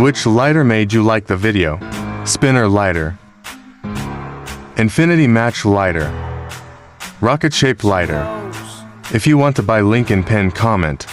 Which lighter made you like the video? Spinner lighter. Infinity match lighter. Rocket shaped lighter. If you want to buy Lincoln pen, comment.